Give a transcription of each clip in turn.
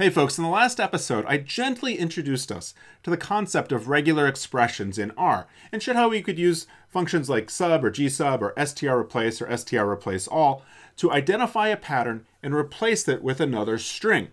Hey folks, in the last episode, I gently introduced us to the concept of regular expressions in R and showed how we could use functions like sub or gsub or str replace or str replace all to identify a pattern and replace it with another string.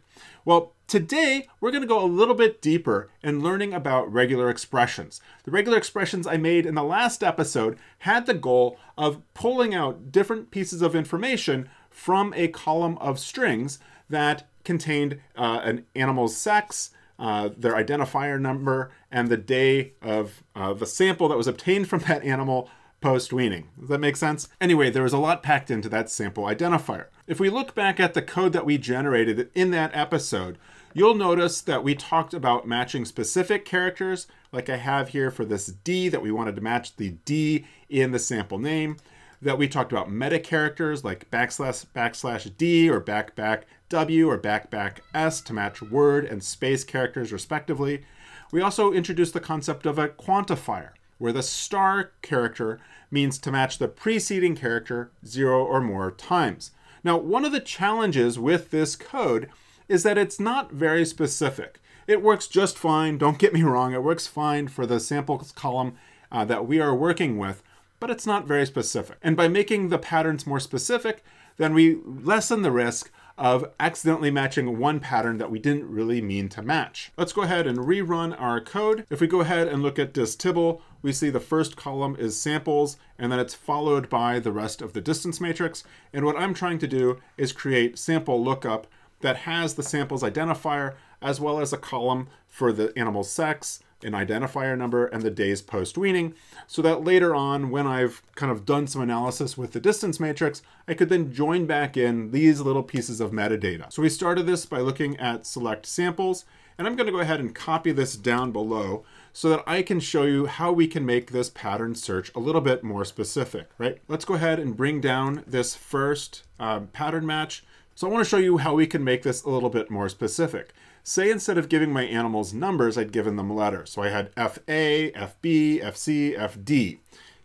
Well, today we're going to go a little bit deeper in learning about regular expressions. The regular expressions I made in the last episode had the goal of pulling out different pieces of information from a column of strings that contained uh, an animal's sex, uh, their identifier number, and the day of uh, the sample that was obtained from that animal post weaning. Does that make sense? Anyway, there was a lot packed into that sample identifier. If we look back at the code that we generated in that episode, you'll notice that we talked about matching specific characters, like I have here for this D that we wanted to match the D in the sample name that we talked about meta characters like backslash backslash D or back back W or back back S to match word and space characters respectively. We also introduced the concept of a quantifier where the star character means to match the preceding character zero or more times. Now, one of the challenges with this code is that it's not very specific. It works just fine, don't get me wrong, it works fine for the samples column uh, that we are working with, but it's not very specific. And by making the patterns more specific, then we lessen the risk of accidentally matching one pattern that we didn't really mean to match. Let's go ahead and rerun our code. If we go ahead and look at distibble, we see the first column is samples, and then it's followed by the rest of the distance matrix. And what I'm trying to do is create sample lookup that has the samples identifier as well as a column for the animal's sex, an identifier number, and the days post-weaning, so that later on, when I've kind of done some analysis with the distance matrix, I could then join back in these little pieces of metadata. So we started this by looking at select samples, and I'm gonna go ahead and copy this down below so that I can show you how we can make this pattern search a little bit more specific, right? Let's go ahead and bring down this first um, pattern match. So I wanna show you how we can make this a little bit more specific. Say instead of giving my animals numbers, I'd given them letters. So I had FA, FB, FC, FD.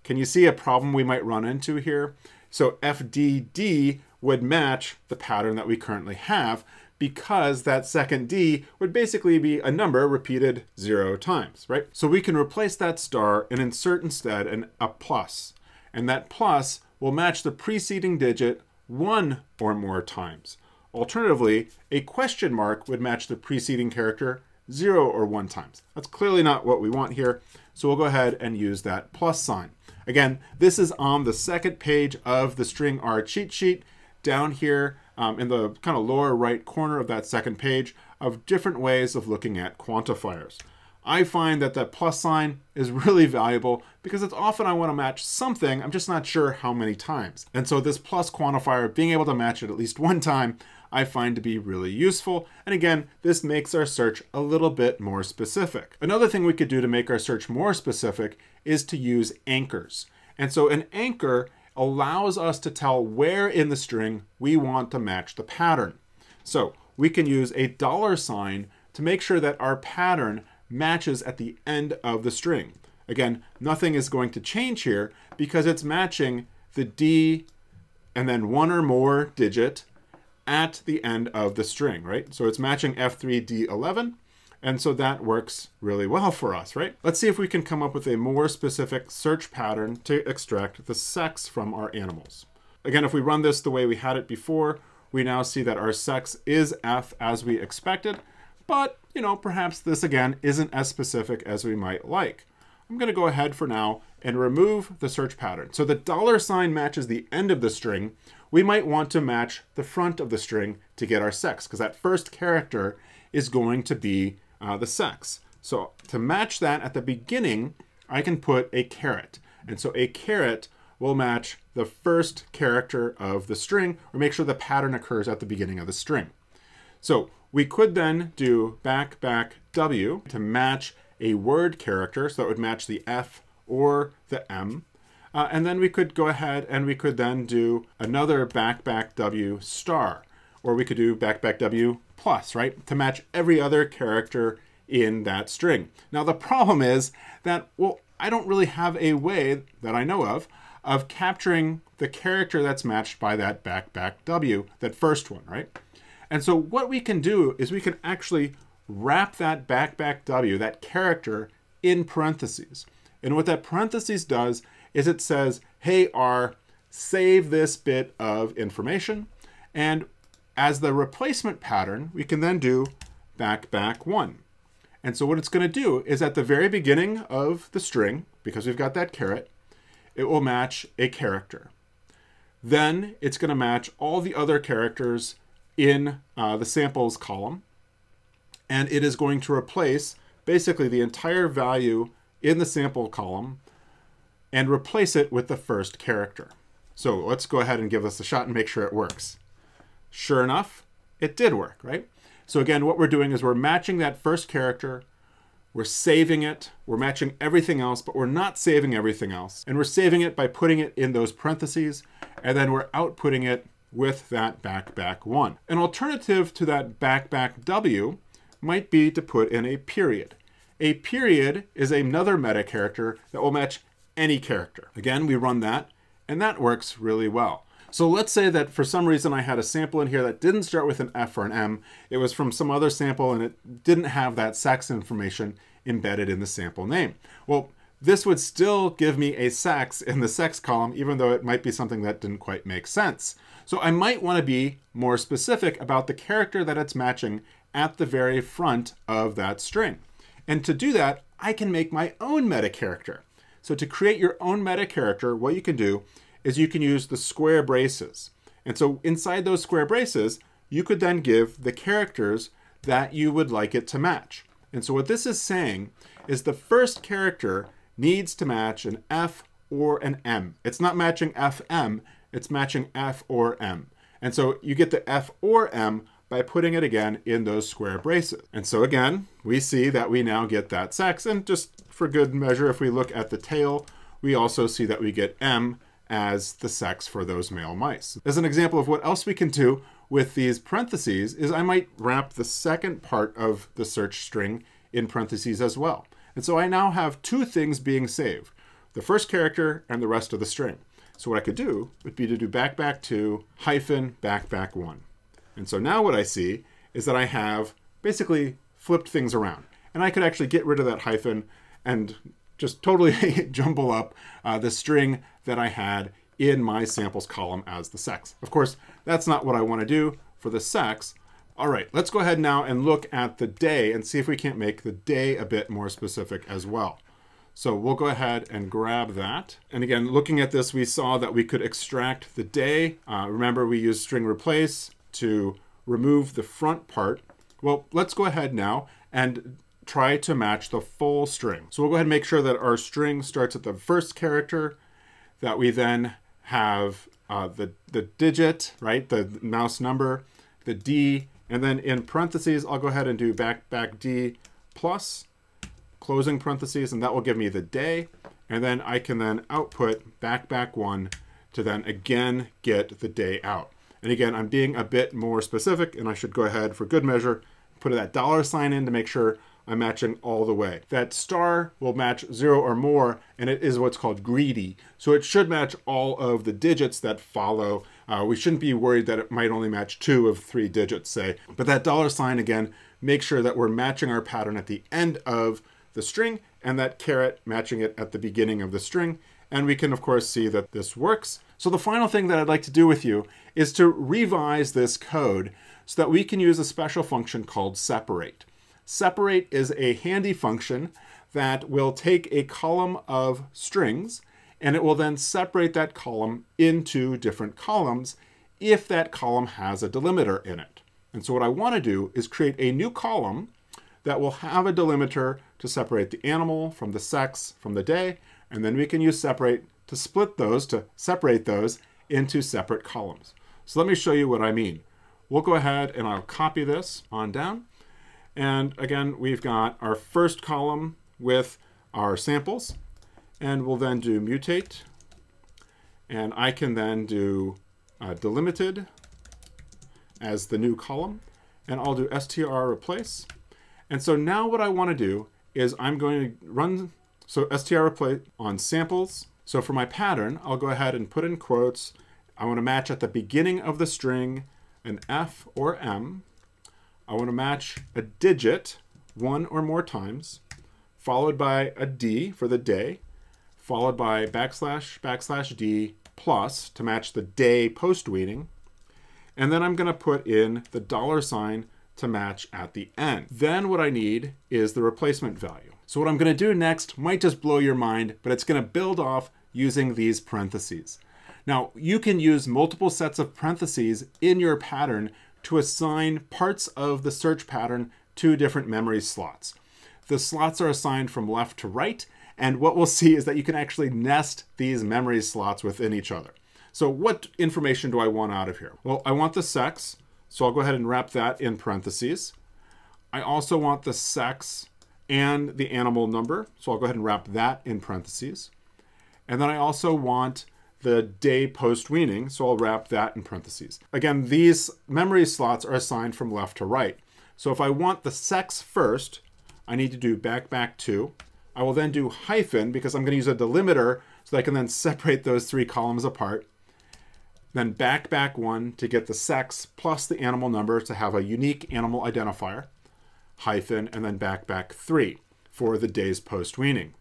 Can you see a problem we might run into here? So FDD would match the pattern that we currently have because that second D would basically be a number repeated zero times, right? So we can replace that star and insert instead an, a plus. And that plus will match the preceding digit one or more times. Alternatively, a question mark would match the preceding character zero or one times. That's clearly not what we want here, so we'll go ahead and use that plus sign. Again, this is on the second page of the string R cheat sheet, down here um, in the kind of lower right corner of that second page of different ways of looking at quantifiers. I find that that plus sign is really valuable because it's often I want to match something, I'm just not sure how many times. And so this plus quantifier, being able to match it at least one time, I find to be really useful. And again, this makes our search a little bit more specific. Another thing we could do to make our search more specific is to use anchors. And so an anchor allows us to tell where in the string we want to match the pattern. So we can use a dollar sign to make sure that our pattern matches at the end of the string. Again, nothing is going to change here because it's matching the D and then one or more digit at the end of the string, right? So it's matching F3D11, and so that works really well for us, right? Let's see if we can come up with a more specific search pattern to extract the sex from our animals. Again, if we run this the way we had it before, we now see that our sex is F as we expected, but, you know, perhaps this again isn't as specific as we might like. I'm gonna go ahead for now and remove the search pattern. So the dollar sign matches the end of the string, we might want to match the front of the string to get our sex, because that first character is going to be uh, the sex. So to match that at the beginning, I can put a caret. And so a caret will match the first character of the string, or make sure the pattern occurs at the beginning of the string. So we could then do back, back, W to match a word character, so that would match the F or the M. Uh, and then we could go ahead and we could then do another back back W star, or we could do back back W plus, right? To match every other character in that string. Now the problem is that, well, I don't really have a way that I know of of capturing the character that's matched by that back back W, that first one, right? And so what we can do is we can actually wrap that back back W, that character, in parentheses. And what that parentheses does is it says, hey R, save this bit of information. And as the replacement pattern, we can then do back back one. And so what it's going to do is at the very beginning of the string, because we've got that caret, it will match a character. Then it's going to match all the other characters in uh, the samples column. And it is going to replace basically the entire value in the sample column and replace it with the first character. So let's go ahead and give this a shot and make sure it works. Sure enough, it did work, right? So again, what we're doing is we're matching that first character, we're saving it, we're matching everything else, but we're not saving everything else. And we're saving it by putting it in those parentheses, and then we're outputting it with that back back one. An alternative to that back back W might be to put in a period. A period is another meta character that will match any character. Again, we run that, and that works really well. So let's say that for some reason I had a sample in here that didn't start with an F or an M. It was from some other sample and it didn't have that sex information embedded in the sample name. Well, this would still give me a sex in the sex column, even though it might be something that didn't quite make sense. So I might want to be more specific about the character that it's matching at the very front of that string. And to do that, I can make my own meta character. So to create your own meta character, what you can do is you can use the square braces. And so inside those square braces, you could then give the characters that you would like it to match. And so what this is saying is the first character needs to match an F or an M. It's not matching FM, it's matching F or M. And so you get the F or M by putting it again in those square braces. And so again, we see that we now get that sex. And just for good measure, if we look at the tail, we also see that we get M as the sex for those male mice. As an example of what else we can do with these parentheses is I might wrap the second part of the search string in parentheses as well. And so I now have two things being saved, the first character and the rest of the string. So what I could do would be to do back back 2 hyphen back back 1. And so now what I see is that I have basically flipped things around. And I could actually get rid of that hyphen and just totally jumble up uh, the string that I had in my samples column as the sex. Of course, that's not what I want to do for the sex. All right, let's go ahead now and look at the day and see if we can't make the day a bit more specific as well. So we'll go ahead and grab that. And again, looking at this, we saw that we could extract the day. Uh, remember, we used string replace to remove the front part. Well, let's go ahead now and try to match the full string. So we'll go ahead and make sure that our string starts at the first character, that we then have uh, the, the digit, right, the mouse number, the D, and then in parentheses, I'll go ahead and do back, back D plus, closing parentheses, and that will give me the day. And then I can then output back, back one to then again get the day out. And again, I'm being a bit more specific, and I should go ahead for good measure, put that dollar sign in to make sure I'm matching all the way. That star will match zero or more, and it is what's called greedy. So it should match all of the digits that follow. Uh, we shouldn't be worried that it might only match two of three digits, say. But that dollar sign, again, make sure that we're matching our pattern at the end of the string, and that caret matching it at the beginning of the string. And we can, of course, see that this works. So the final thing that I'd like to do with you is to revise this code so that we can use a special function called separate. Separate is a handy function that will take a column of strings and it will then separate that column into different columns if that column has a delimiter in it. And so what I want to do is create a new column that will have a delimiter to separate the animal from the sex from the day, and then we can use separate to split those, to separate those into separate columns. So let me show you what I mean. We'll go ahead and I'll copy this on down. And again, we've got our first column with our samples. And we'll then do mutate. And I can then do uh, delimited as the new column. And I'll do str replace. And so now what I want to do is I'm going to run, so str replace on samples. So for my pattern, I'll go ahead and put in quotes. I want to match at the beginning of the string an F or M I want to match a digit one or more times, followed by a D for the day, followed by backslash backslash D plus to match the day post weaning. And then I'm going to put in the dollar sign to match at the end. Then what I need is the replacement value. So what I'm going to do next might just blow your mind, but it's going to build off using these parentheses. Now, you can use multiple sets of parentheses in your pattern to assign parts of the search pattern to different memory slots. The slots are assigned from left to right, and what we'll see is that you can actually nest these memory slots within each other. So what information do I want out of here? Well, I want the sex, so I'll go ahead and wrap that in parentheses. I also want the sex and the animal number, so I'll go ahead and wrap that in parentheses. And then I also want the day post weaning, so I'll wrap that in parentheses. Again, these memory slots are assigned from left to right. So if I want the sex first, I need to do back back 2. I will then do hyphen because I'm going to use a delimiter so I can then separate those three columns apart. Then back back 1 to get the sex plus the animal number to have a unique animal identifier, hyphen, and then back back 3 for the days post weaning.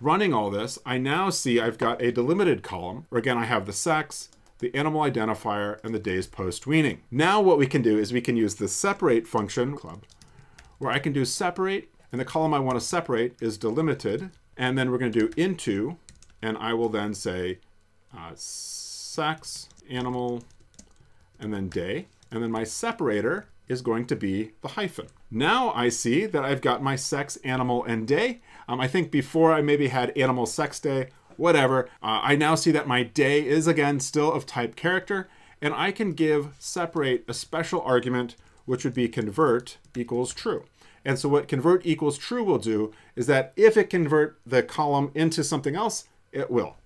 Running all this, I now see I've got a delimited column where again I have the sex, the animal identifier, and the days post weaning. Now what we can do is we can use the separate function club where I can do separate and the column I want to separate is delimited and then we're going to do into and I will then say uh, sex, animal, and then day. And then my separator is going to be the hyphen. Now I see that I've got my sex, animal, and day. Um, I think before I maybe had animal, sex, day, whatever. Uh, I now see that my day is again still of type character, and I can give separate a special argument, which would be convert equals true. And so what convert equals true will do is that if it convert the column into something else, it will.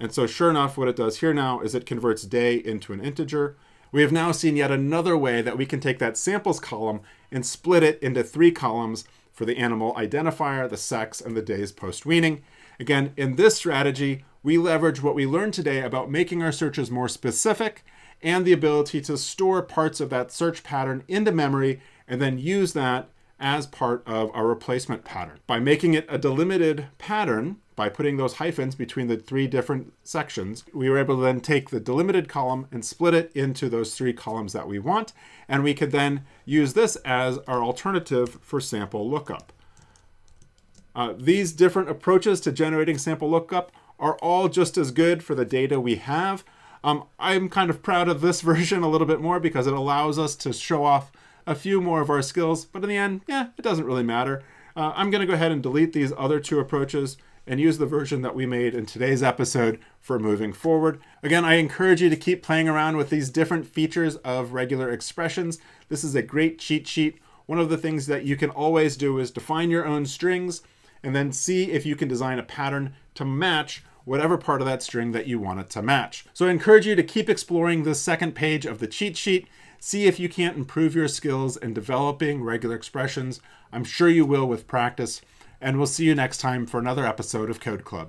And so sure enough, what it does here now is it converts day into an integer. We have now seen yet another way that we can take that samples column and split it into three columns for the animal identifier, the sex, and the days post-weaning. Again, in this strategy, we leverage what we learned today about making our searches more specific and the ability to store parts of that search pattern into memory and then use that as part of our replacement pattern. By making it a delimited pattern, by putting those hyphens between the three different sections, we were able to then take the delimited column and split it into those three columns that we want, and we could then use this as our alternative for sample lookup. Uh, these different approaches to generating sample lookup are all just as good for the data we have. Um, I'm kind of proud of this version a little bit more because it allows us to show off a few more of our skills, but in the end, yeah, it doesn't really matter. Uh, I'm going to go ahead and delete these other two approaches and use the version that we made in today's episode for moving forward. Again, I encourage you to keep playing around with these different features of regular expressions. This is a great cheat sheet. One of the things that you can always do is define your own strings and then see if you can design a pattern to match whatever part of that string that you want it to match. So I encourage you to keep exploring the second page of the cheat sheet. See if you can't improve your skills in developing regular expressions. I'm sure you will with practice. And we'll see you next time for another episode of Code Club.